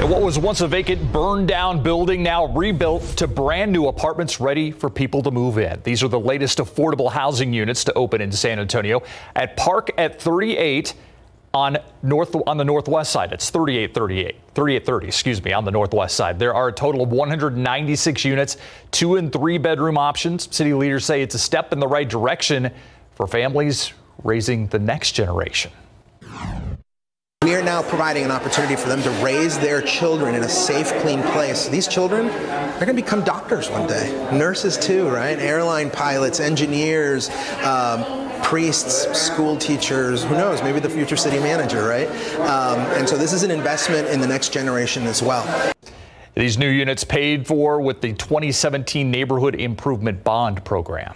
And what was once a vacant, burned down building now rebuilt to brand new apartments ready for people to move in. These are the latest affordable housing units to open in San Antonio at Park at 38 on north on the northwest side. It's 3838, 3830, excuse me, on the northwest side. There are a total of 196 units, two and three bedroom options. City leaders say it's a step in the right direction for families raising the next generation. We are now providing an opportunity for them to raise their children in a safe, clean place. These children, they're going to become doctors one day, nurses too, right? Airline pilots, engineers, um, priests, school teachers, who knows, maybe the future city manager, right? Um, and so this is an investment in the next generation as well. These new units paid for with the 2017 Neighborhood Improvement Bond Program.